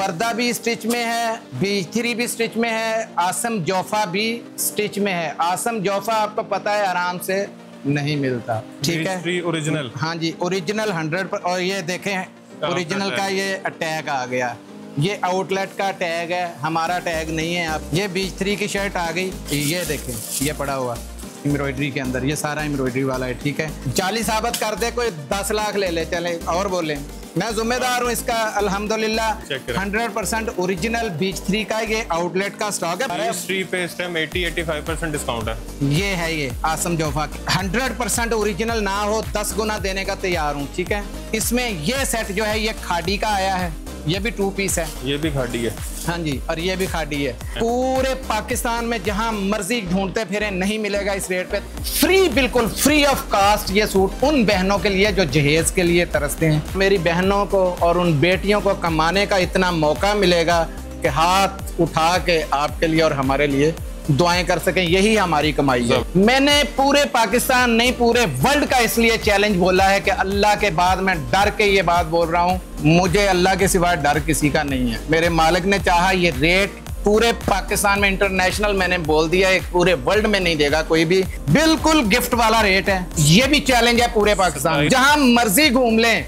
वर्दा भी स्टिच में है बी थ्री भी स्टिच में है आसम जोफा भी स्टिच में है। आसम जोफा आपको पता है आराम से नहीं मिलता। ठीक है? ओरिजिनल हाँ जी ओरिजिनल हंड्रेड पर और ये देखें ओरिजिनल का ये टैग आ गया। ये आउटलेट का टैग है हमारा टैग नहीं है आप ये बीच थ्री की शर्ट आ गई ये देखें ये पड़ा हुआ एम्ब्रॉयडरी के अंदर ये सारा एम्ब्रॉयडरी वाला है ठीक है? चालीस साबित कर दे कोई दस लाख ले ले चले और बोले। मैं जिम्मेदार हूँ इसका अल्हम्दुलिल्लाह। Check करें। Hundred percent original Beechtree का ये आउटलेट का स्टॉक है। थ्री पे इस टाइम 80 85 परसेंट डिस्काउंट है। ये है ये Asim Jofa hundred percent original ना हो दस गुना देने का तैयार हूँ ठीक है? इसमें ये सेट जो है ये खाड़ी का आया है। ये भी टू पीस है। ये भी खाड़ी है। हाँ जी और ये भी खाड़ी है। पूरे पाकिस्तान में जहाँ मर्ज़ी ढूंढते फिरे नहीं मिलेगा इस रेट पे। फ्री बिल्कुल फ्री ऑफ़ कास्ट ये सूट उन बहनों के लिए जो जहेज के लिए तरसते हैं। मेरी बहनों को और उन बेटियों को कमाने का इतना मौका मिलेगा कि हाथ उठा के आपके लिए और हमारे लिए दुआएँ कर सकें यही हमारी कमाई है। मैंने पूरे पाकिस्तान नहीं पूरे वर्ल्ड का इसलिए चैलेंज बोला है कि अल्लाह के बाद मैं डर के ये बात बोल रहा हूँ मुझे अल्लाह के सिवा डर किसी का नहीं है। मेरे मालिक ने चाहा ये रेट पूरे पाकिस्तान में इंटरनेशनल मैंने बोल दिया है पूरे वर्ल्ड में नहीं देगा कोई भी। बिल्कुल गिफ्ट वाला रेट है। ये भी चैलेंज है पूरे पाकिस्तान जहाँ मर्ज़ी घूम लें।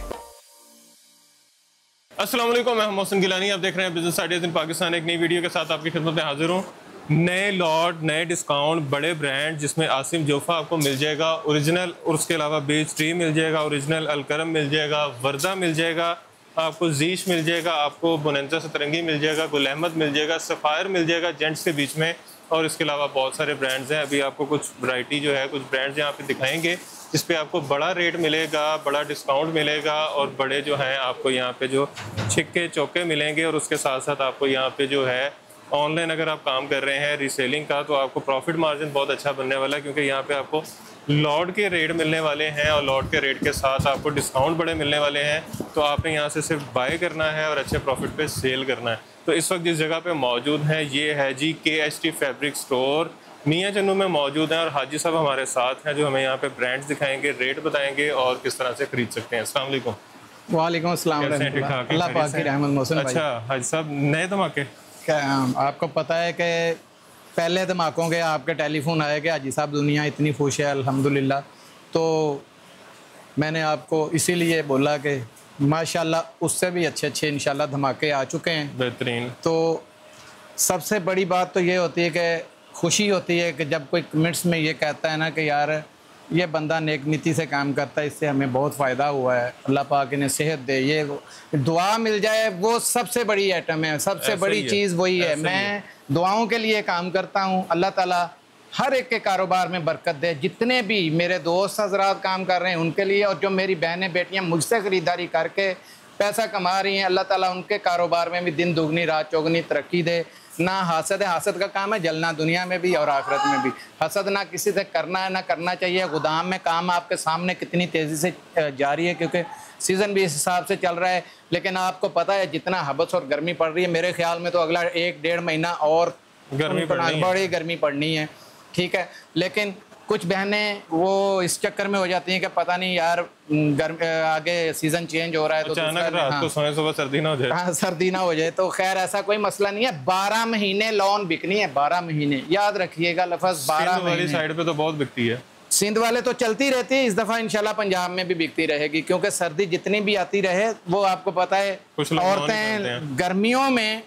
अस्सलाम वालेकुम मैं मोहसिन गिलानी आप देख रहे हैं बिज़नेस आइडियाज़ इन पाकिस्तान एक नई वीडियो के साथ आपकी खिदमत में हाजिर हूँ। नए लॉट नए डिस्काउंट, बड़े ब्रांड जिसमें आसिम जोफा आपको मिल जाएगा, ओरिजिनल और उसके अलावा बीच ट्री मिल जाएगा, ओरिजिनल अलकरम मिल जाएगा, वर्दा मिल जाएगा, आपको जीश मिल जाएगा, आपको बोनंजा सतरंगी मिल जाएगा, गुल अहमद मिल जाएगा, सफ़ायर मिल जाएगा जेंट्स के बीच में, और इसके अलावा बहुत सारे ब्रांड्स हैं। अभी आपको कुछ वैरायटी जो है, कुछ ब्रांड्स यहाँ पे दिखाएँगे जिस पे आपको बड़ा रेट मिलेगा, बड़ा डिस्काउंट मिलेगा, और बड़े जो हैं, आपको यहाँ पे जो छिक्के चौके मिलेंगे, और उसके साथ साथ आपको यहाँ पे जो है ऑनलाइन अगर आप काम कर रहे हैं रीसेलिंग का तो आपको प्रॉफिट मार्जिन बहुत अच्छा बनने वाला है क्योंकि यहाँ पे आपको लॉट के रेट मिलने वाले हैं और लॉट के रेट के साथ आपको डिस्काउंट बड़े मिलने वाले हैं। तो आपने यहाँ से सिर्फ़ बाय करना है और अच्छे प्रॉफिट पे सेल करना है। तो इस वक्त जिस जगह पे मौजूद हैं ये है जी के एच टी फैब्रिक स्टोर मियाँ चन्नू में मौजूद हैं और हाजी साहब हमारे साथ हैं जो हमें यहाँ पे ब्रांड्स दिखाएँगे रेट बताएँगे और किस तरह से खरीद सकते हैं। अस्सलाम वालेकुम। वालेकुम अस्सलाम ठीक ठाक अल्लाह पाक की रहमत अच्छा हाजी साहब नए धमाके? आपको पता है कि पहले धमाकों के आपके टेलीफोन आए कि हाजी साहब दुनिया इतनी खुश है अल्हम्दुलिल्लाह। तो मैंने आपको इसीलिए बोला कि माशाल्लाह उससे भी अच्छे अच्छे इंशाल्लाह धमाके आ चुके हैं। बेहतरीन। तो सबसे बड़ी बात तो ये होती है कि खुशी होती है कि जब कोई कमेंट्स में ये कहता है ना कि यार ये बंदा नेक नीति से काम करता है इससे हमें बहुत फ़ायदा हुआ है। अल्लाह पाक इन्हें सेहत दे। ये दुआ मिल जाए वो सबसे बड़ी आइटम है सबसे बड़ी चीज़ वही है। मैं दुआओं के लिए काम करता हूँ। अल्लाह ताला हर एक के कारोबार में बरकत दे। जितने भी मेरे दोस्त हजरात काम कर रहे हैं उनके लिए और जो मेरी बहनें बेटियाँ मुझसे ख़रीदारी करके पैसा कमा रही हैं अल्लाह ताला उनके कारोबार में भी दिन दुगनी रात चौगनी तरक्की दे। ना हसद है हसद का काम है जलना दुनिया में भी और आखिरत में भी। हसद ना किसी से करना है ना करना चाहिए। गोदाम में काम आपके सामने कितनी तेज़ी से जारी है क्योंकि सीज़न भी इस हिसाब से चल रहा है। लेकिन आपको पता है जितना हबस और गर्मी पड़ रही है मेरे ख्याल में तो अगला एक डेढ़ महीना और गर्मी बड़ी गर्मी पड़नी है। ठीक है लेकिन कुछ बहनें वो इस चक्कर में हो जाती हैं कि पता नहीं यार गर्म आगे सीज़न चेंज हो रहा है तो अचानक रात हाँ। को सोए सुबह सर्दी ना हो जाए। हाँ सर्दी ना हो जाए। तो खैर ऐसा कोई मसला नहीं है। बारह महीने लोन बिकनी है बारह महीने। याद रखिएगा लफज बारह वाली महीने। साइड पे तो बहुत बिकती है। सिंध वाले तो चलती रहती है इस दफ़ा इंशाल्लाह पंजाब में भी बिकती रहेगी क्योंकि सर्दी जितनी भी आती रहे वो आपको पता है औरतें गर्मियों में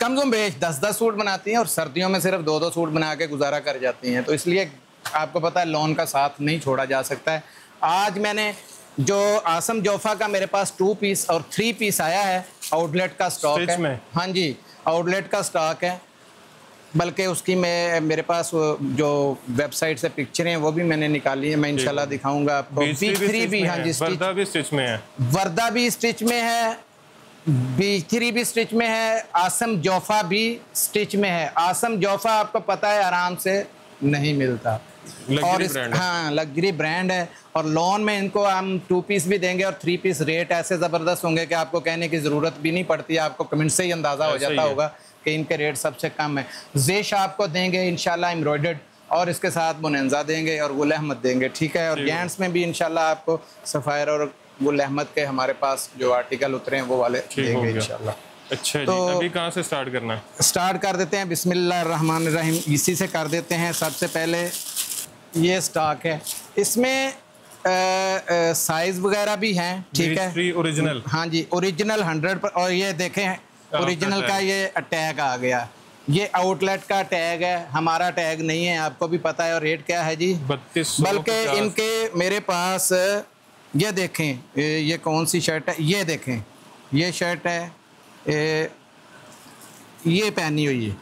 कम कम बेच दस दस सूट बनाती हैं और सर्दियों में सिर्फ़ दो दो सूट बना के गुजारा कर जाती हैं। तो इसलिए आपको पता है लोन का साथ नहीं छोड़ा जा सकता है। आज मैंने जो आसम जोफा का मेरे पास टू पीस और थ्री पीस आया है आउटलेट का स्टॉक है। में? हाँ जी आउटलेट का स्टॉक है। बल्कि उसकी मैं मेरे पास वो जो वेबसाइट से पिक्चरें हैं वो भी मैंने निकाली है। मैं इंशाल्लाह दिखाऊँगा आपको। बी थ्री भी हाँ जी वर्दा भी स्टिच में है। वर्दा भी स्टिच में है। बी थ्री भी स्टिच में है। आसम जोफा भी स्टिच में है। आसम जोफा आपको पता है आराम से नहीं मिलता। और इस हाँ। लग्जरी ब्रांड है। और लोन में इनको हम टू पीस भी देंगे और थ्री पीस रेट ऐसे ज़बरदस्त होंगे कि आपको कहने की ज़रूरत भी नहीं पड़ती। आपको कमेंट से ही अंदाज़ा हो जाता होगा कि इनके रेट सबसे कम है। जेश आपको देंगे इनशाला एम्ब्रॉयडर्ड और इसके साथ मुनंजा देंगे और गुल अहमद देंगे ठीक है? और जेंट्स में भी इंशाल्लाह आपको सफ़ायर और गुल अहमद के हमारे पास जो आर्टिकल उतरे हैं वो वाले देंगे। इंशाल्लाह अच्छा तो अभी कहाँ से स्टार्ट करना है? स्टार्ट कर देते हैं। बिस्मिल्लाह रहमान रहीम। इसी से कर देते हैं। सबसे पहले ये स्टॉक है। इसमें साइज़ वगैरह भी हैं ठीक है? ओरिजिनल हाँ जी ओरिजिनल हंड्रेड पर और ये देखें ओरिजिनल का ये टैग आ गया। ये आउटलेट का टैग है हमारा टैग नहीं है आपको भी पता है और रेट क्या है जी? बत्तीस बल्कि इनके मेरे पास ये देखें ये कौन सी शर्ट है? ये देखें ये शर्ट है ये, ये पहनी हुई है।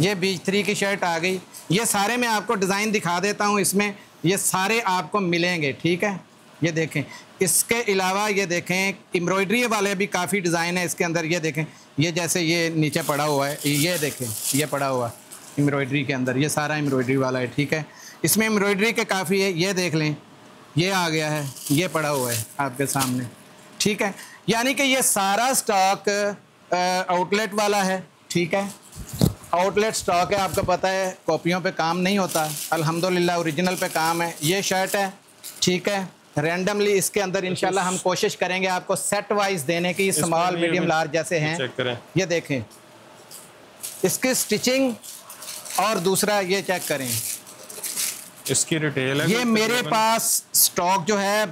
ये बीच थ्री की शर्ट आ गई। ये सारे मैं आपको डिज़ाइन दिखा देता हूँ इसमें। ये सारे आपको मिलेंगे, ठीक है? ये देखें। इसके अलावा ये देखें एम्ब्रॉयडरी वाले भी काफ़ी डिज़ाइन है इसके अंदर। ये देखें, ये जैसे ये नीचे पड़ा हुआ है, ये देखें, ये पड़ा हुआ एम्ब्रॉयडरी के अंदर। ये सारा एम्ब्रॉयडरी वाला है, ठीक है? इसमें एम्ब्रॉयडरी के काफ़ी है, ये देख लें। ये आ गया है, ये पड़ा हुआ है आपके सामने, ठीक है? यानी कि ये सारा स्टॉक आउटलेट वाला है, ठीक है? आउटलेट स्टॉक है आपको पता है कॉपियों पे काम नहीं होता। अल्हम्दुलिल्लाह ओरिजिनल पे काम है। ये शर्ट है ठीक है? रैंडमली इसके अंदर इंशाल्लाह हम कोशिश करेंगे आपको सेट वाइज देने की स्मॉल मीडियम लार्ज जैसे हैं। ये देखें। इसकी स्टिचिंग और दूसरा ये चेक करें। इसकी रिटेल है ये मेरे पास स्टॉक जो है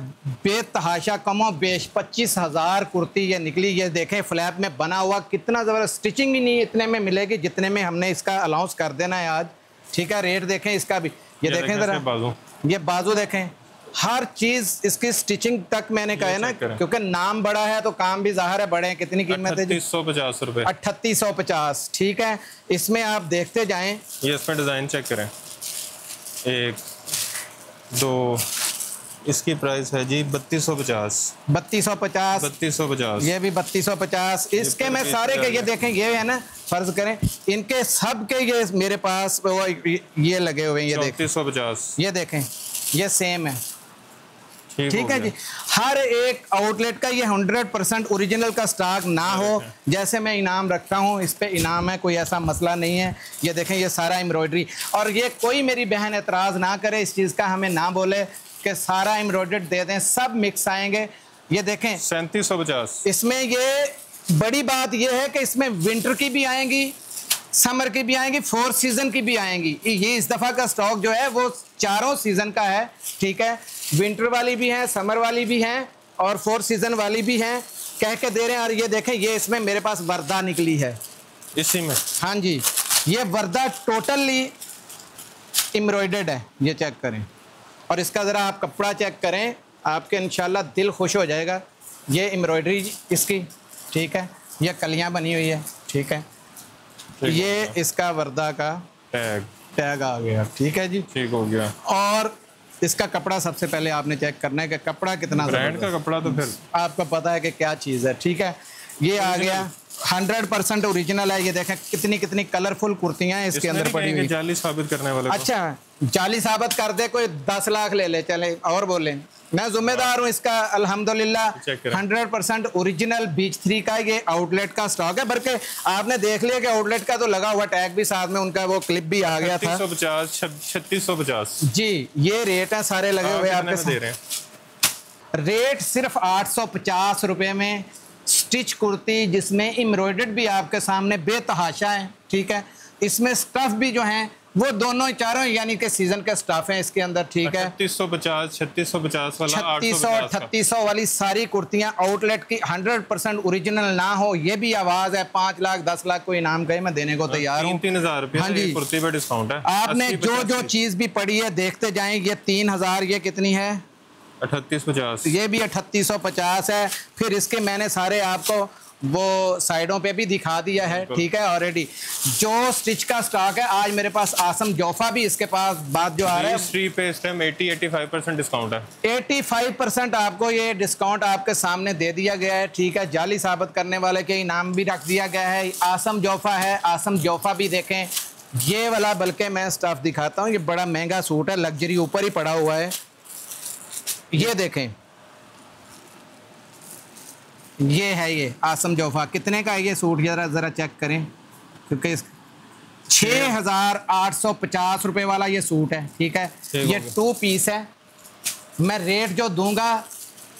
बेतहाशा कमो बेश पच्चीस हज़ार कुर्ती ये निकली। ये देखें फ्लैप में बना हुआ कितना ज़बरदस्त स्टिचिंग भी नहीं इतने में मिलेगी जितने में हमने इसका अलाउंस कर देना है आज। ठीक है रेट देखें इसका भी। ये, ये देखें ज़रा। बाजू। ये बाजू देखें। हर चीज़ इसकी स्टिचिंग तक मैंने कहा है ना क्योंकि नाम बड़ा है तो काम भी ज़ाहिर है बड़े हैं। कितनी कीमत है सौ पचास रुपए। अट्ठतीस सौ पचास ठीक है। इसमें आप देखते जाएँ। ये इसमें डिज़ाइन चेक करें। एक दो इसकी प्राइस है जी बत्तीस सौ पचास। बत्तीस सौ पचास। बत्तीस सौ पचास। ये भी बत्तीस सौ पचास। इसके में सारे के ये देखें ये है ना फ़र्ज़ करें इनके सब के ये मेरे पास वो ये लगे हुए हैं ये देखें। सौ पचास। ये देखें ये सेम है। ठीक है जी। हर एक आउटलेट का ये हंड्रेड परसेंट ओरिजिनल का स्टॉक ना हो जैसे मैं इनाम रखता हूँ इस पर इनाम है कोई ऐसा मसला नहीं है। ये देखें ये सारा एम्ब्रॉयडरी और ये कोई मेरी बहन एतराज़ ना करे इस चीज़ का हमें ना बोले कि सारा एम्ब्रॉयडर्ड दे दें सब मिक्स आएँगे। ये देखें सैंतीस सौ पचास। इसमें ये बड़ी बात यह है कि इसमें विंटर की भी आएँगी समर की भी आएँगी फोर्थ सीज़न की भी आएँगी। ये इस दफ़ा का स्टॉक जो है वो चारों सीज़न का है ठीक है? विंटर वाली भी हैं समर वाली भी हैं और फोर सीज़न वाली भी हैं। कह के दे रहे हैं और ये देखें ये इसमें मेरे पास वर्दा निकली है। इसी में? हाँ जी ये वर्दा टोटली एम्ब्रॉयडर्ड है ये चेक करें। और इसका ज़रा आप कपड़ा चेक करें आपके इंशाल्लाह दिल खुश हो जाएगा। ये एम्ब्रॉयडरी इसकी ठीक है? ये कलियाँ बनी हुई है ठीक है? ये इसका वर्दा का टैग टैग आ गया ठीक है जी? ठीक हो गया। और इसका कपड़ा सबसे पहले आपने चेक करना है कि कपड़ा कितना ब्रांड का कपड़ा तो फिर। आपको पता है कि क्या चीज़ है ठीक है? ये आ गया। हंड्रेड परसेंट ओरिजिनल है। ये देखें कितनी कितनी कलरफुल कुर्तियाँ हैं इसके अंदर पड़ी हुई। जाली साबित करने वाले अच्छा चालीस साबित कर दे कोई दस लाख ले ले चले और बोले। मैं जिम्मेदार हूँ इसका अल्हम्दुलिल्लाह। चेक करें। Hundred percent original Beechtree का ये आउटलेट का स्टॉक है बल्कि आपने देख लिया कि आउटलेट का तो लगा हुआ टैग भी साथ में उनका वो क्लिप भी आ गया था। छत्तीस सौ पचास जी ये रेट है सारे लगे हुए आपके दे रहे हैं? रेट सिर्फ़ आठ सौ पचास रुपये में स्टिच कुर्ती जिसमें एम्ब्रॉयडर्ड भी आपके सामने बेतहाशा है ठीक है? इसमें स्टफ़ भी जो हैं वो दोनों चारों यानी कि सीज़न के स्टफ़ हैं इसके अंदर ठीक है? छत्तीस सौ पचास छत्तीस सौ पचास वाला छत्तीस सौ। अठतीस सौ वाली सारी कुर्तियाँ आउटलेट की हंड्रेड परसेंट ओरिजिनल ना हो ये भी आवाज़ है पाँच लाख दस लाख को इनाम कहे मैं देने को तैयार हूँ। तीन हज़ार हाँ जी। कुर्ती पे डिस्काउंट है। आपने जो जो चीज़ भी पड़ी है देखते जाए ये तीन हज़ार ये कितनी है? अठतीस पचास। ये भी अठतीस सौ पचास है। फिर इसके मैंने सारे आपको वो साइडों पे भी दिखा दिया है ठीक है ऑलरेडी जो स्टिच का स्टॉक है आज मेरे पास आसम जोफा भी इसके पास बात जो आ रहा है। पे इस time eighty eighty five percent discount है। 85 परसेंट आपको ये डिस्काउंट आपके सामने दे दिया गया है ठीक है। जाली साबित करने वाले के इनाम भी रख दिया गया है। आसम जोफा है आसम जोफा भी देखें। ये वाला बल्कि मैं स्टाफ दिखाता हूँ ये बड़ा महँगा सूट है लग्जरी ऊपर ही पड़ा हुआ है। ये देखें। ये है ये आसम जोफा। कितने का है ये सूट? जरा ज़रा चेक करें। क्योंकि इस छः हज़ार आठ सौ पचास रुपये वाला ये सूट है ठीक है? ये टू पीस है। मैं रेट जो दूँगा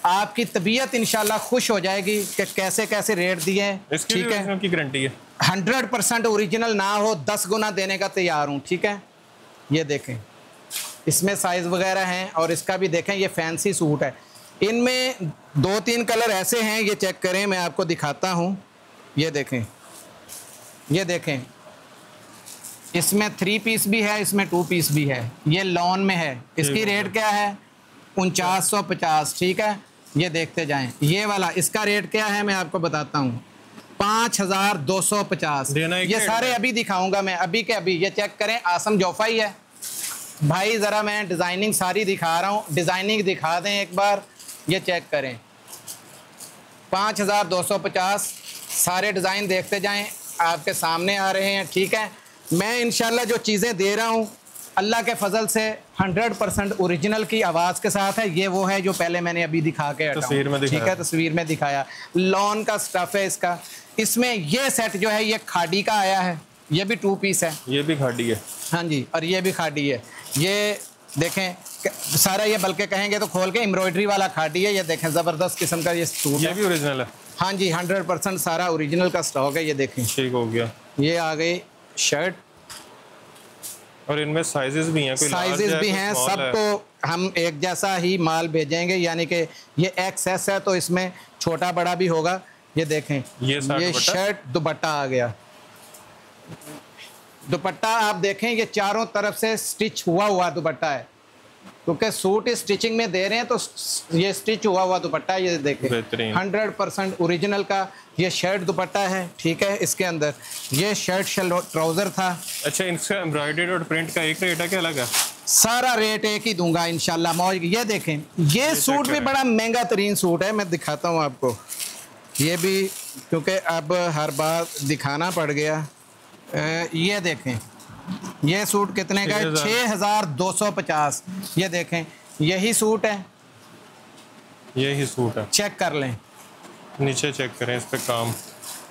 आपकी तबीयत इंशाल्लाह खुश हो जाएगी कि कैसे कैसे रेट दिए ठीक है? की गारंटी है। हंड्रेड परसेंट ओरिजिनल ना हो दस गुना देने का तैयार हूँ ठीक है? ये देखें। इसमें साइज़ वगैरह हैं और इसका भी देखें ये फैंसी सूट है। इनमें दो तीन कलर ऐसे हैं ये चेक करें मैं आपको दिखाता हूँ। ये देखें। ये देखें। इसमें थ्री पीस भी है इसमें टू पीस भी है। ये लॉन में है। इसकी रेट क्या है? उनचास सौ पचास ठीक है? ये देखते जाएँ। ये वाला इसका रेट क्या है मैं आपको बताता हूँ। पाँच हज़ार दो सौ पचास। ये सारे अभी दिखाऊँगा मैं अभी के अभी। ये चेक करें आसम जोफा ही है। भाई ज़रा मैं डिज़ाइनिंग सारी दिखा रहा हूँ। डिज़ाइनिंग दिखा दें एक बार। ये चेक करें। पाँच हज़ार दो सौ पचास सारे डिज़ाइन देखते जाएँ आपके सामने आ रहे हैं ठीक है? मैं इंशाल्लाह जो चीज़ें दे रहा हूँ अल्लाह के फजल से हंड्रेड परसेंट ओरिजिनल की आवाज़ के साथ है ये वो है जो पहले मैंने अभी दिखा के तस्वीर में ठीक है? तस्वीर में दिखाया। लॉन का स्टफ़ है इसका। इसमें ये सेट जो है ये खाड़ी का आया है। ये भी टू पीस है। ये भी खाड़ी है। हाँ जी और ये भी खाड़ी है। ये देखें सारा ये बल्कि कहेंगे तो खोल के एम्ब्रॉयडरी वाला खाड़ी है ये देखें ज़बरदस्त किस्म का ये सूट ये भी ओरिजिनल है? हाँ जी हंड्रेड परसेंट सारा ओरिजिनल का स्टॉक है ये देखें। ठीक हो गया। ये आ गई शर्ट और इनमें साइजेस भी हैं कोई साइजेस भी हैं। सबको हम एक जैसा ही माल भेजेंगे यानी कि ये एक्स एस है तो इसमें छोटा बड़ा भी होगा। ये देखें ये ये शर्ट दुपट्टा आ गया। दुपट्टा आप देखें ये चारों तरफ़ से स्टिच हुआ हुआ दुपट्टा है। क्योंकि सूट स्टिचिंग में दे रहे हैं तो ये स्टिच हुआ हुआ दुपट्टा ये देखें। हंड्रेड परसेंट ओरिजिनल का ये शर्ट दुपट्टा है ठीक है इसके अंदर। ये शर्ट ट्राउज़र था। अच्छा इनका एम्ब्रॉयडर्ड और प्रिंट का एक रेट है क्या अलग है? सारा रेट एक ही दूँगा इंशाल्लाह। मौज ये देखें ये सूट भी बड़ा महँगा तरीन सूट है मैं दिखाता हूँ आपको। ये भी क्योंकि अब हर बार दिखाना पड़ गया। ये देखें। ये सूट कितने का है? छः हज़ार। दो सौ पचास। ये देखें यही सूट है? यही सूट है। चेक कर लें। नीचे चेक करें इस पे काम।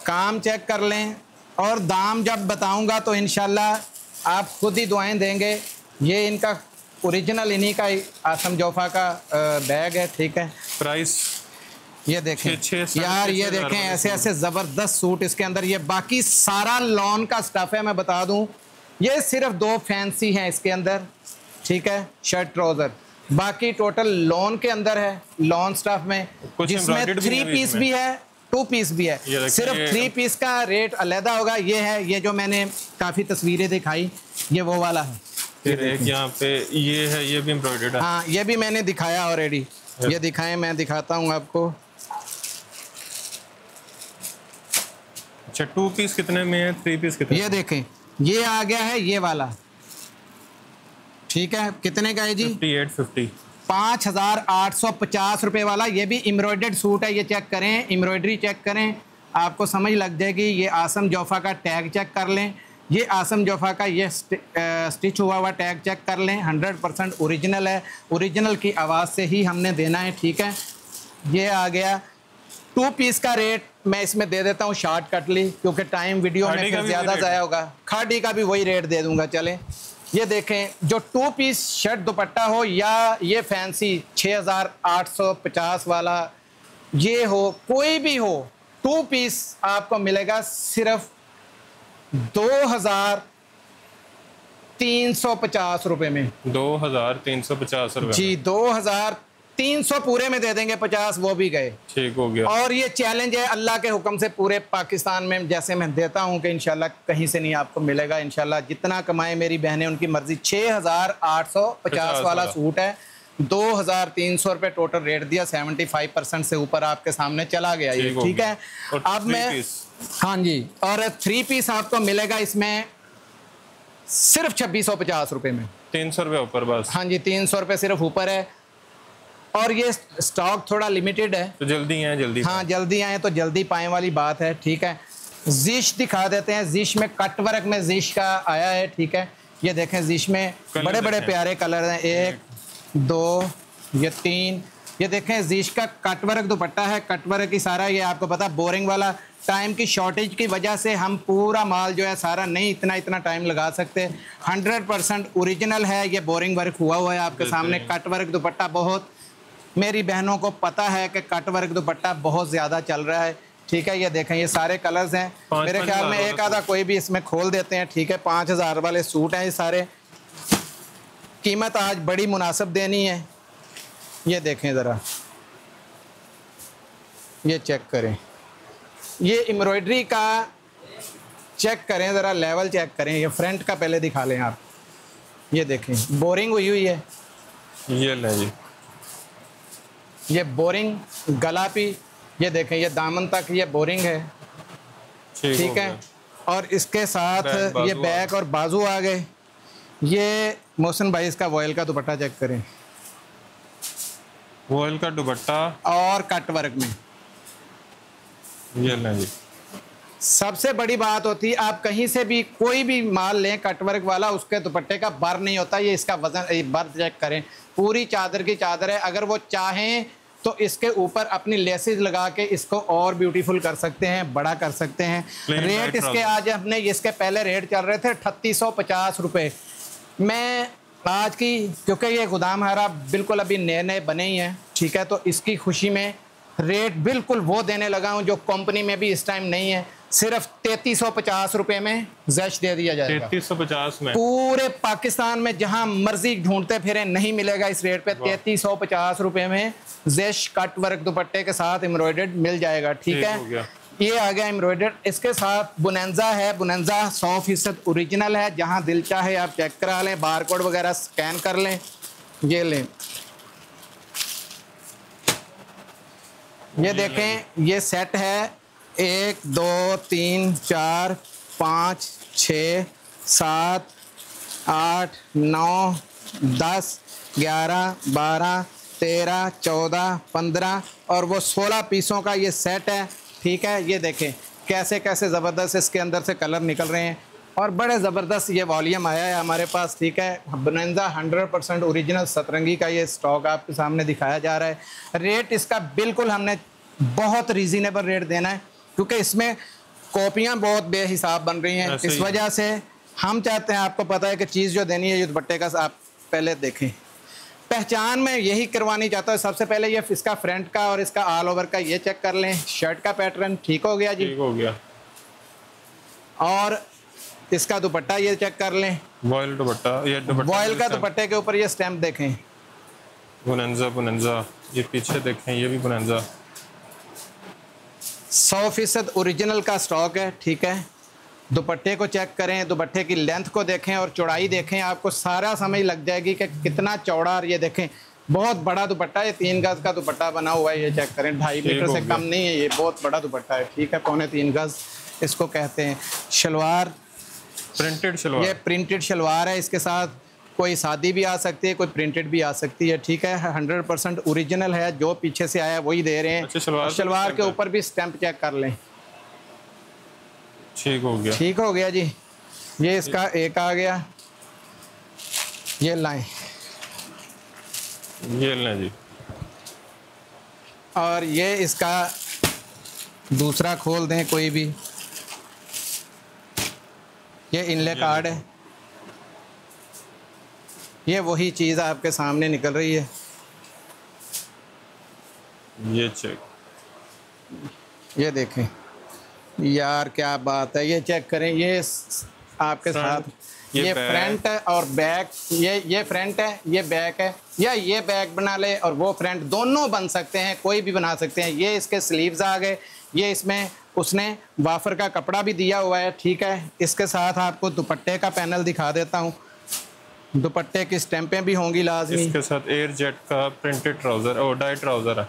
काम चेक कर लें। और दाम जब बताऊँगा तो इनशालाह आप खुद ही दुआएँ देंगे। ये इनका ओरिजिनल इन्हीं का आसम जोफा का बैग है ठीक है। प्राइस ये देखें। छः- छः यार ये देखें ऐसे ऐसे ज़बरदस्त सूट इसके अंदर। ये बाकी सारा लॉन का स्टफ़ है मैं बता दूँ। ये सिर्फ़ दो फैंसी हैं इसके अंदर। ठीक है? शर्ट ट्राउज़र बाकी टोटल लॉन के अंदर है लॉन स्टफ़ में। जिसमें थ्री पीस भी है टू पीस भी है। सिर्फ़ थ्री पीस का रेट अलहदा होगा। ये है ये जो मैंने काफ़ी तस्वीरें दिखाई ये वो वाला है। फिर एक यहाँ पे ये है ये भी एम्ब्रॉयडर्ड है। हाँ ये भी मैंने दिखाया ऑलरेडी ये दिखाएँ मैं दिखाता हूँ आपको। अच्छा टू पीस कितने में है? थ्री पीस कितने ये देखें ये आ गया है ये वाला। ठीक है कितने का है जी? फिफ्टी एट फिफ्टी पाँच हज़ार आठ सौ पचास रुपये वाला ये भी एम्ब्रॉयडर्ड सूट है ये चेक करें एम्ब्रॉयडरी चेक करें। आपको समझ लग जाएगी ये आसम जोफा का टैग चेक कर लें। ये आसम जोफा का ये स्टिच हुआ हुआ टैग चेक कर लें। हंड्रेड परसेंट ओरिजिनल है। ओरिजिनल की आवाज़ से ही हमने देना है ठीक है? ये आ गया। टू पीस का रेट मैं इसमें दे देता हूँ शॉर्ट कटली क्योंकि टाइम वीडियो में फिर ज़्यादा ज़ाया होगा खाड़ी का भी वही रेट दे दूँगा चलें। ये देखें जो टू पीस शर्ट दुपट्टा हो या ये फैंसी 6850 वाला ये हो कोई भी हो टू पीस आपको मिलेगा सिर्फ़ दो हज़ार तीन सौ पचास रुपये में। दो हज़ार तीन सौ पचास रुपये जी दो हज़ार तीन सौ पूरे में दे देंगे पचास वो भी गए। ठीक हो गया। और ये चैलेंज है अल्लाह के हुक्म से पूरे पाकिस्तान में जैसे मैं देता हूँ कि इंशाल्लाह कहीं से नहीं आपको मिलेगा इंशाल्लाह जितना कमाए मेरी बहनें उनकी मर्ज़ी। छः हज़ार आठ सौ पचास वाला। सूट है दो हज़ार तीन सौ रुपये टोटल रेट दिया सेवेंटी फाइव परसेंट से ऊपर आपके सामने चला गया ये ठीक हो अब मैं? हाँ जी और थ्री पीस आपको मिलेगा इसमें सिर्फ़ छब्बीस सौ पचास रुपये में। तीन सौ रुपये ऊपर बस। हाँ जी तीन सौ रुपये सिर्फ़ ऊपर है। और ये स्टॉक थोड़ा लिमिटेड है। तो जल्दी आए जल्दी हाँ जल्दी आए तो जल्दी पाए वाली बात है ठीक है। जिश दिखा देते हैं जिश में कट वर्क में जिश का आया है ठीक है। ये देखें जिश में बड़े बड़े प्यारे कलर हैं। एक दो ये तीन। ये देखें जिश का कट वर्क दुपट्टा है। कट वर्क की सारा ये आपको पता बोरिंग वाला। टाइम की शॉर्टेज की वजह से हम पूरा माल जो है सारा नहीं इतना इतना टाइम लगा सकते। हंड्रेड परसेंट ओरिजिनल है ये बोरिंग वर्क हुआ हुआ है आपके सामने। कट वर्क दुपट्टा बहुत मेरी बहनों को पता है कि कट वर्क दुपट्टा बहुत ज़्यादा चल रहा है। ठीक है ये देखें ये सारे कलर्स हैं। मेरे ख्याल में एक आधा कोई भी इसमें खोल देते हैं ठीक है पाँच हज़ार वाले सूट हैं ये सारे। कीमत आज बड़ी मुनासिब देनी है। ये देखें ज़रा। ये चेक करें। ये एम्ब्रॉयडरी का चेक करें ज़रा लेवल चेक करें। ये फ्रंट का पहले दिखा लें आप। ये देखें बोरिंग हुई हुई है। ये लें जी। ये बोरिंग गलापी ये देखें ये दामन तक ये बोरिंग है। ठीक है और इसके साथ बैक, ये बैक और बाजू आ गए। ये मोहसिन भाई इसका वॉयल का दुपट्टा चेक करें। वॉयल का दुपट्टा? और कट वर्क में। ये सबसे बड़ी बात होती है आप कहीं से भी कोई भी माल लें कटवर्क वाला उसके दुपट्टे का बर नहीं होता। ये इसका वज़न ये बर चेक करें। पूरी चादर की चादर है। अगर वो चाहें तो इसके ऊपर अपनी लेसेज लगा के इसको और ब्यूटीफुल कर सकते हैं बड़ा कर सकते हैं। रेट इसके आज हमने इसके पहले रेट चल रहे थे अठतीस सौ पचास रुपये मैं आज की क्योंकि ये गोदाम हरा बिल्कुल अभी नए नए बने ही हैं ठीक है तो इसकी खुशी में रेट बिल्कुल वो देने लगा हूँ जो कंपनी में भी इस टाइम नहीं है। सिर्फ़ तैतीस सौ पचास रुपए में जश दे दिया जाएगा। तैतीस सौ पचास में। पूरे पाकिस्तान में जहाँ मर्ज़ी ढूंढते फिरे नहीं मिलेगा इस रेट पे। तैतीस सौ पचास रुपए में जैश कट वर्क दुपट्टे के साथ एम्ब्रॉयडर्ड मिल जाएगा ठीक है? ये आ गया एम्ब्रॉयडर्ड इसके साथ बुनंजा है। बुनंजा सौ फ़ीसद ओरिजिनल है। जहाँ दिल चाहे आप चेक करा लें बार कोड वगैरह स्कैन कर लें ये लें। ये देखें ये सेट है। एक, दो, तीन, चार, पाँच, छ, सात, आठ, नौ, दस, ग्यारह, बारह, तेरह, चौदह, पंद्रह और वो सोलह पीसों का ये सेट है। ठीक है, ये देखें, कैसे कैसे ज़बरदस्त इसके अंदर से कलर निकल रहे हैं। और बड़े ज़बरदस्त ये वॉल्यूम आया है हमारे पास, ठीक है। बनंजा हंड्रेड परसेंट ओरिजिनल सतरंगी का ये स्टॉक आपके सामने दिखाया जा रहा है। रेट इसका बिल्कुल हमने बहुत रीजनेबल रेट देना है। क्योंकि इसमें कॉपियाँ बहुत बेहिसाब बन रही हैं। इस वजह से हम चाहते हैं आपको पता है कि चीज़ जो देनी है ये दुपट्टे का आप पहले देखें। पहचान में यही करवानी चाहता हूँ। सबसे पहले ये इसका फ्रंट का और इसका ऑल ओवर का ये चेक कर लें। शर्ट का पैटर्न ठीक हो गया जी? ठीक हो गया। और इसका दुपट्टा ये चेक कर लें। वॉयल दुपट्टा ये दुपट्टा बॉयल का दुपट्टे के ऊपर ये स्टैम्प देखें। बुनंजा बुनंजा ये पीछे देखें ये भी बुनंजा सौ फ़ीसद ओरिजिनल का स्टॉक है ठीक है? दुपट्टे को चेक करें दुपट्टे की लेंथ को देखें और चौड़ाई देखें आपको सारा समझ लग जाएगी कि कितना चौड़ा और ये देखें। बहुत बड़ा दुपट्टा है तीन गज का दुपट्टा बना हुआ है ये चेक करें। ढाई मीटर से कम नहीं है ये बहुत बड़ा दुपट्टा है ठीक है? पौने तीन गज? इसको कहते हैं शलवार। प्रिंटेड शलवार। ये प्रिंटेड शलवार है इसके साथ कोई सादी भी आ सकती है कोई प्रिंटेड भी आ सकती है ठीक है? हंड्रेड परसेंट ओरिजिनल है जो पीछे से आया वही दे रहे हैं। अच्छा, शलवार के ऊपर भी स्टैंप चेक कर लें। ठीक हो गया। ठीक हो गया जी। ये इसका एक आ गया। ये लाएँ। ये लें जी। और ये इसका दूसरा खोल दें कोई भी। ये इनले कार्ड है। ये वही चीज़ आपके सामने निकल रही है। ये चेक ये देखें। यार क्या बात है। ये चेक करें। ये आपके साथ ये ये फ्रंट है और बैक ये ये फ्रंट है ये बैक है। या ये बैक बना ले और वो फ्रंट दोनों बन सकते हैं कोई भी बना सकते हैं। ये इसके स्लीव्स आ गए। ये इसमें उसने वाफर का कपड़ा भी दिया हुआ है ठीक है। इसके साथ आपको दुपट्टे का पैनल दिखा देता हूँ। दुपट्टे की स्टैंपें भी होंगी लाजमी। इसके साथ एयर जेट का प्रिंटेड ट्राउज़र और डाई ट्राउज़र है।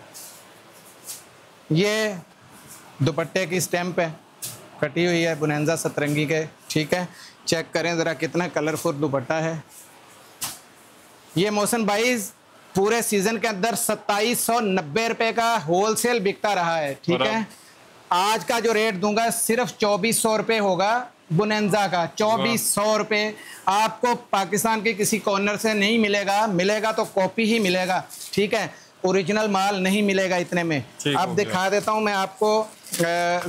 ये दुपट्टे की स्टैंप है कटी हुई है बुनंजा सतरंगी के ठीक है? चेक करें ज़रा कितना कलरफुल दुपट्टा है। ये मौसम बाईस पूरे सीज़न के अंदर सत्ताईस सौ नब्बे रुपये का होलसेल बिकता रहा है ठीक है? आज का जो रेट दूँगा सिर्फ़ चौबीस सौ रुपये होगा। बुनंजा का चौबीस सौ रुपये आपको पाकिस्तान के किसी कॉर्नर से नहीं मिलेगा। मिलेगा तो कॉपी ही मिलेगा। ठीक है? ओरिजिनल माल नहीं मिलेगा इतने में। अब दिखा देता हूँ मैं आपको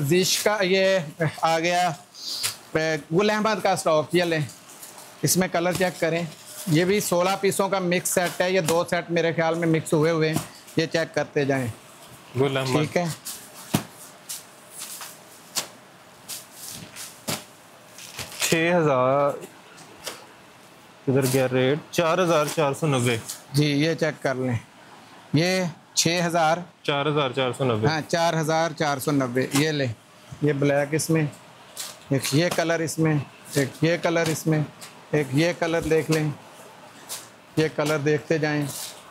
जिश का ये आ गया। गुल अहमद का स्टॉक ये लें। इसमें कलर चेक करें। ये भी 16 पीसों का मिक्स सेट है। ये दो सेट मेरे ख्याल में मिक्स हुए हुए हैं। ये चेक करते जाएँ। ठीक है? छः हज़ार। इधर गया रेट चार हज़ार चार सौ नब्बे। जी ये चेक कर लें। ये छः हज़ार। चार हज़ार चार सौ नब्बे। हाँ चार हज़ार चार सौ नब्बे। ये ले। ये ब्लैक इसमें एक ये कलर इसमें एक ये कलर इसमें एक ये कलर देख लें। ये कलर देखते जाएँ।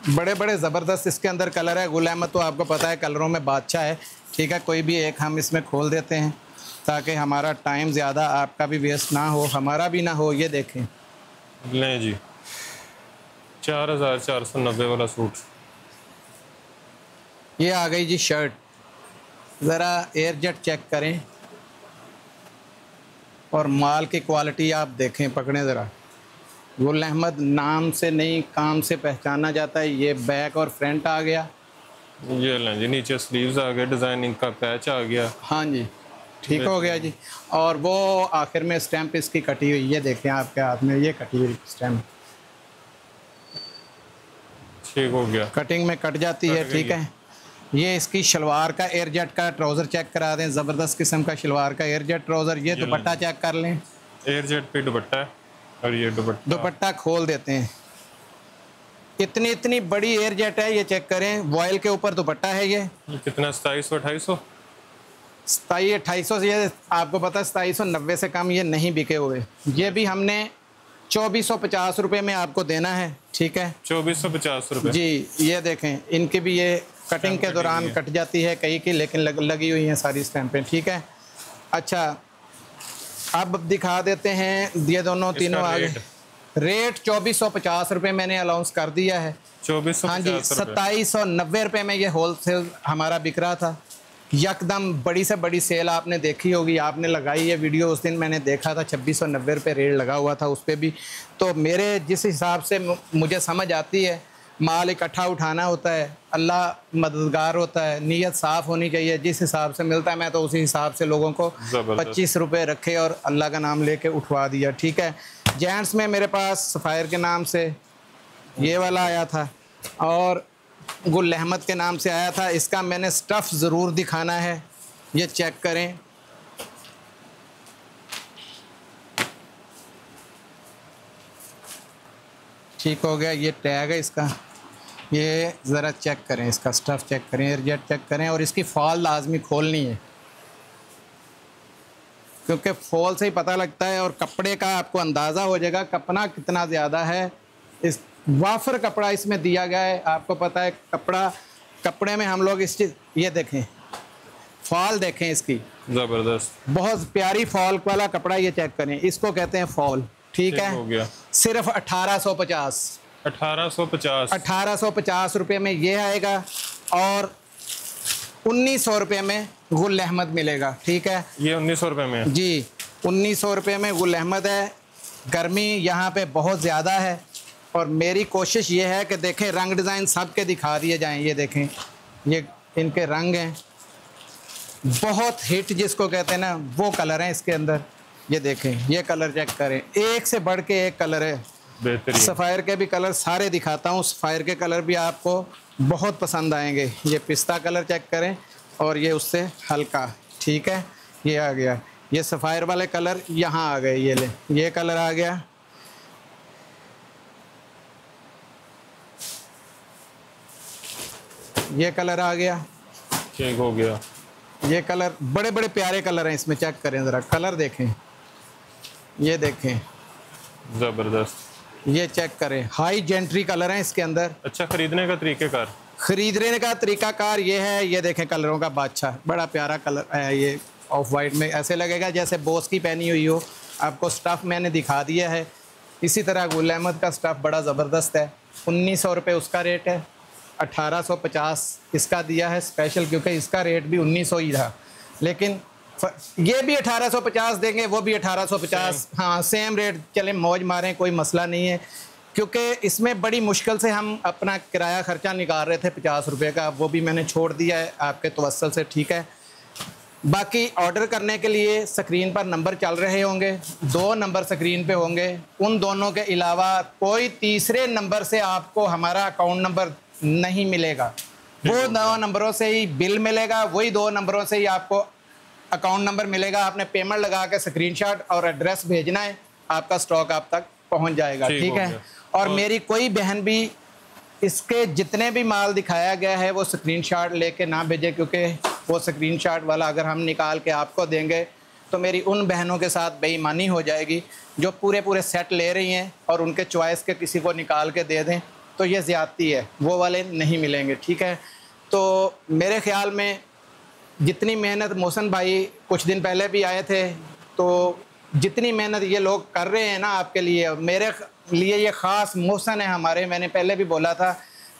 बड़े बड़े ज़बरदस्त इसके अंदर कलर है। गुल अहमद तो आपको पता है कलरों में बादशाह है। ठीक है कोई भी एक हम इसमें खोल देते हैं। ताकि हमारा टाइम ज़्यादा आपका भी वेस्ट ना हो हमारा भी ना हो ये देखें। नहीं जी। चार हज़ार चार सौ नब्बे वाला सूट। ये आ गई जी शर्ट ज़रा एयर जेट चेक करें। और माल की क्वालिटी आप देखें पकड़ें ज़रा। गुल अहमद नाम से नहीं काम से पहचाना जाता है। ये बैक और फ्रंट आ गया। ये लें जी नीचे स्लीव्स आ गए डिज़ाइनिंग का पैच आ गया। हाँ जी। ठीक हो गया जी। और वो आखिर में स्टैंप इसकी कटी हुई ये देखें आपके हाथ में ये कटी हुई स्टैंप ठीक हो गया। कटिंग में कट जाती है कट गई ठीक है। ये इसकी शलवार का एयर जेट का ट्राउज़र चेक करा दें ज़बरदस्त किस्म का शलवार का एयर जेट ट्राउज़र ये दुपट्टा चेक कर लें। एयर जेट पे दुपट्टा और ये दुपट्टा। दुपट्टा खोल देते हैं। इतनी इतनी बड़ी एयर जेट है ये चेक करें। वॉयल के ऊपर दुपट्टा है ये कितना सताईस सौ अट्ठाईस सौ? सताई अट्ठाईस सौ ये आपको पता है सताईस सौ नब्बे से कम ये नहीं बिके हुए। ये भी हमने चौबीस सौ पचास रुपये में आपको देना है ठीक है? चौबीस सौ पचास रुपये जी ये देखें इनकी भी ये कटिंग के दौरान कट जाती है कई की लेकिन लग, लगी हुई हैं सारी स्टैंपें ठीक है? अच्छा अब दिखा देते हैं ये दोनों तीनों आगे। रेट? चौबीस सौ पचास रुपये मैंने अलाउंस कर दिया है। चौबीस हाँ जी सत्ताईस सौ नब्बे रुपये में ये होल सेल हमारा बिक रहा था। यकदम बड़ी से बड़ी सेल आपने देखी होगी आपने लगाई ये वीडियो उस दिन मैंने देखा था छब्बीस सौ नब्बे रुपये रेट लगा हुआ था उस पर भी। तो मेरे जिस हिसाब से मुझे समझ आती है माल इकट्ठा उठाना होता है अल्लाह मददगार होता है नीयत साफ़ होनी चाहिए जिस हिसाब से मिलता है मैं तो उसी हिसाब से लोगों को पच्चीस रुपये रखे और अल्लाह का नाम लेके उठवा दिया ठीक है? जेंट्स में मेरे पास सफ़ायर के नाम से ये वाला आया था और गुल अहमद के नाम से आया था। इसका मैंने स्टफ़ ज़रूर दिखाना है। ये चेक करें। ठीक हो गया। ये टैग है इसका। ये ज़रा चेक करें। इसका स्टफ़ चेक करें। एयरजेट चेक करें और इसकी फॉल लाजमी खोलनी है। क्योंकि फॉल से ही पता लगता है और कपड़े का आपको अंदाज़ा हो जाएगा कपना कितना ज़्यादा है। इस वाफर कपड़ा इसमें दिया गया है। आपको पता है कपड़ा कपड़े में हम लोग इस चीज़ ये देखें फॉल देखें इसकी। ज़बरदस्त। बहुत प्यारी फॉल वाला कपड़ा ये चेक करें। इसको कहते हैं फॉल। ठीक है? हो गया। सिर्फ़ अठारह सौ पचास। अठारह सौ पचास। अठारह सौ पचास रुपये में ये आएगा और उन्नीस सौ रुपये में गुल अहमद मिलेगा। ठीक है? ये उन्नीस सौ रुपये में जी उन्नीस सौ रुपये में गुल अहमद है। गर्मी यहाँ पे बहुत ज़्यादा है। और मेरी कोशिश ये है कि देखें रंग डिज़ाइन सब के दिखा दिए जाएँ ये देखें। ये इनके रंग हैं। बहुत हिट जिसको कहते हैं ना वो कलर हैं इसके अंदर। ये देखें ये कलर चेक करें। एक से बढ़ के एक कलर है। बेहतरीन। सफ़ायर के भी कलर सारे दिखाता हूँ। सफ़ायर के कलर भी आपको बहुत पसंद आएँगे। ये पिस्ता कलर चेक करें और ये उससे हल्का ठीक है? ये आ गया। ये सफ़ायर वाले कलर यहाँ आ गए ये ले। ये कलर आ गया। ये कलर आ गया। ठीक हो गया। ये कलर बड़े बड़े प्यारे कलर हैं इसमें चेक करें ज़रा। कलर देखें। ये देखें। ज़बरदस्त। ये चेक करें। हाई जेंट्री कलर हैं इसके अंदर। अच्छा खरीदने का तरीक़ेकार। खरीदने का तरीकाकार ये है। ये देखें कलरों का बादशाह। बड़ा प्यारा कलर है ये ऑफ़ वाइट में। ऐसे लगेगा जैसे बोस की पहनी हुई हो। आपको स्टफ़ मैंने दिखा दिया है। इसी तरह गुल अहमद का स्टफ़ बड़ा ज़बरदस्त है। उन्नीस सौ रुपये उसका रेट है। अठारह सौ पचास इसका दिया है स्पेशल क्योंकि इसका रेट भी उन्नीस सौ ही था लेकिन ये भी अठारह सौ पचास देंगे वो भी अठारह सौ पचास। हाँ सेम रेट चले मौज मारें कोई मसला नहीं है। क्योंकि इसमें बड़ी मुश्किल से हम अपना किराया खर्चा निकाल रहे थे पचास रुपये का वो भी मैंने छोड़ दिया है आपके तवसल से ठीक है। बाकी ऑर्डर करने के लिए स्क्रीन पर नंबर चल रहे होंगे दो नंबर स्क्रीन पे होंगे। उन दोनों के अलावा कोई तीसरे नंबर से आपको हमारा अकाउंट नंबर नहीं मिलेगा। वो दो नंबरों से ही बिल मिलेगा वही दो नंबरों से ही आपको अकाउंट नंबर मिलेगा। आपने पेमेंट लगा के स्क्रीनशॉट और एड्रेस भेजना है आपका स्टॉक आप तक पहुँच जाएगा ठीक है और और- मेरी कोई बहन भी इसके जितने भी माल दिखाया गया है वो स्क्रीनशॉट लेके ना भेजे क्योंकि वो स्क्रीनशॉट वाला अगर हम निकाल के आपको देंगे तो मेरी उन बहनों के साथ बेईमानी हो जाएगी जो पूरे पूरे सेट ले रही हैं और उनके चॉइस के किसी को निकाल के दे दें। तो ये ज़्यादती है वो वाले नहीं मिलेंगे ठीक है? तो मेरे ख्याल में जितनी मेहनत मोहसन भाई कुछ दिन पहले भी आए थे तो जितनी मेहनत ये लोग कर रहे हैं ना आपके लिए मेरे लिए ये ख़ास मोहसन है हमारे। मैंने पहले भी बोला था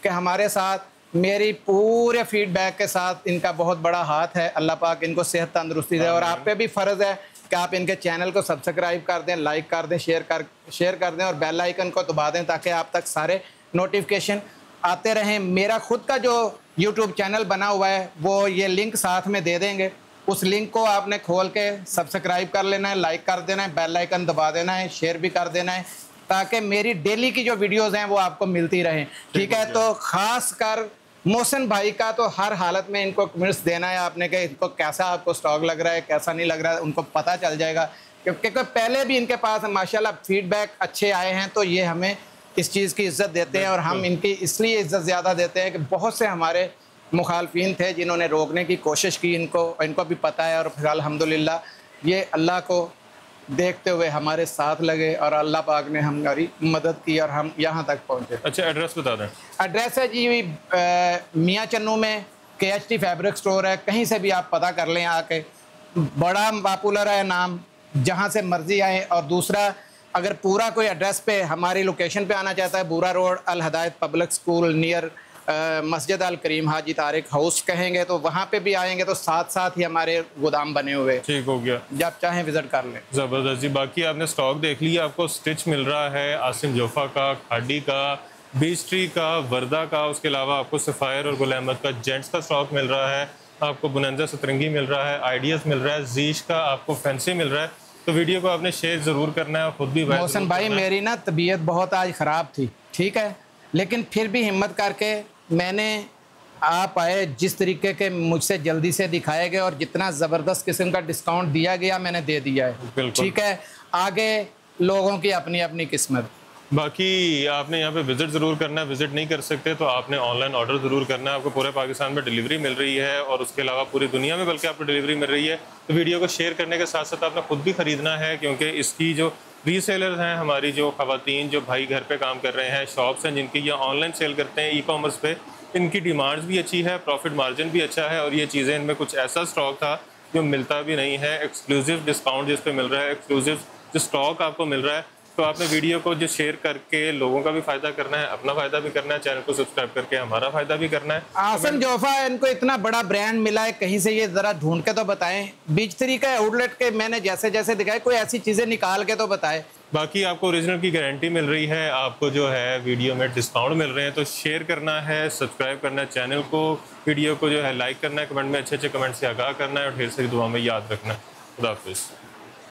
कि हमारे साथ मेरी पूरे फीडबैक के साथ इनका बहुत बड़ा हाथ है। अल्लाह पाक इनको सेहत तंदरुस्ती दे और आप पे भी फ़र्ज़ है कि आप इनके चैनल को सब्सक्राइब कर दें लाइक कर दें शेयर कर शेयर कर दें और बेल आइकन को दबा दें ताकि आप तक सारे नोटिफिकेशन आते रहें। मेरा खुद का जो यूट्यूब चैनल बना हुआ है, वो ये लिंक साथ में दे देंगे। उस लिंक को आपने खोल के सब्सक्राइब कर लेना है लाइक कर देना है बेल आइकन दबा देना है शेयर भी कर देना है, ताकि मेरी डेली की जो वीडियोस हैं, वो आपको मिलती रहें। ठीक है तो ख़ास कर मोहसिन भाई का तो हर हालत में इनको कमेंट्स देना है आपने कि इनको कैसा आपको स्टॉक लग रहा है, कैसा नहीं लग रहा है, उनको पता चल जाएगा। क्योंकि पहले भी इनके पास माशाल्लाह फीडबैक अच्छे आए हैं तो ये हमें इस चीज़ की इज़्ज़त देते हैं और हम इनकी इसलिए इज़्ज़त ज़्यादा देते हैं कि बहुत से हमारे मुखालफी थे जिन्होंने रोकने की कोशिश की इनको इनको भी पता है और फिर अल्हम्दुलिल्लाह ये अल्लाह को देखते हुए हमारे साथ लगे और अल्लाह पाक ने हमारी मदद की और हम यहाँ तक पहुँचे। अच्छा एड्रेस बता दें। एड्रेस है जी मियाँ चन्नू में के एच टी फैब्रिक स्टोर है। कहीं से भी आप पता कर लें आके। बड़ा पॉपुलर है नाम जहाँ से मर्ज़ी आए और दूसरा अगर पूरा कोई एड्रेस पे हमारी लोकेशन पे आना चाहता है बूरा रोड अल हदायत पब्लिक स्कूल नियर मस्जिद अल करीम हाजी तारिक हाउस कहेंगे तो वहाँ पे भी आएँगे तो साथ साथ ही हमारे गोदाम बने हुए। ठीक हो गया। जब चाहें विज़िट कर लें। ज़बरदस्त जी बाकी आपने स्टॉक देख लिया आपको स्टिच मिल रहा है आसिम जोफा का खाडी का बीस्ट्री का वर्दा का उसके अलावा आपको सफ़ायर और गुल अहमद का जेंट्स का स्टॉक मिल रहा है आपको बुनंदा सतरंगी मिल रहा है आइडियाज़ मिल रहा है जीश का आपको फैंसी मिल रहा है तो वीडियो को आपने शेयर ज़रूर करना है खुद भी मोहसन भाई मेरी ना तबीयत बहुत आज ख़राब थी ठीक है? लेकिन फिर भी हिम्मत करके मैंने आप आए जिस तरीके के मुझसे जल्दी से दिखाए गए और जितना ज़बरदस्त किस्म का डिस्काउंट दिया गया मैंने दे दिया है ठीक है? आगे लोगों की अपनी अपनी किस्मत। बाकी आपने यहाँ पे विज़िट ज़रूर करना है विज़िट नहीं कर सकते तो आपने ऑनलाइन ऑर्डर ज़रूर करना है। आपको पूरे पाकिस्तान में डिलीवरी मिल रही है और उसके अलावा पूरी दुनिया में बल्कि आपको डिलीवरी मिल रही है। तो वीडियो को शेयर करने के साथ साथ आपने खुद भी ख़रीदना है, क्योंकि इसकी जो रीसेलर्स हैं, हमारी जो खातन जो भाई घर पर काम कर रहे हैं शॉप्स हैं, जिनकी ये ऑनलाइन सेल करते हैं ई कॉमर्स पर इनकी डिमांड्स भी अच्छी है प्रॉफिट मार्जिन भी अच्छा है और ये चीज़ें इनमें कुछ ऐसा स्टॉक था जो मिलता भी नहीं है। एक्सक्लूसिव डिस्काउंट जिस पे मिल रहा है एक्सक्लूसिव जो स्टॉक आपको मिल रहा है तो आपने वीडियो को जो शेयर करके लोगों का भी फ़ायदा करना है अपना फ़ायदा भी करना है चैनल को सब्सक्राइब करके हमारा फ़ायदा भी करना है। आसम जोफा इनको इतना बड़ा ब्रांड मिला है कहीं से ये ज़रा ढूंढ के तो बताएँ। बीच तरीका आउटलेट के मैंने जैसे जैसे दिखाए कोई ऐसी चीज़ें निकाल के तो बताए। बाकी आपको ओरिजिनल की गारंटी मिल रही है आपको जो है वीडियो में डिस्काउंट मिल रहे हैं तो शेयर करना है सब्सक्राइब करना है चैनल को वीडियो को जो है लाइक करना है कमेंट में अच्छे अच्छे कमेंट से आगाह करना है और ढेर सारी दुआ में याद रखना है। खुदा हाफिज़।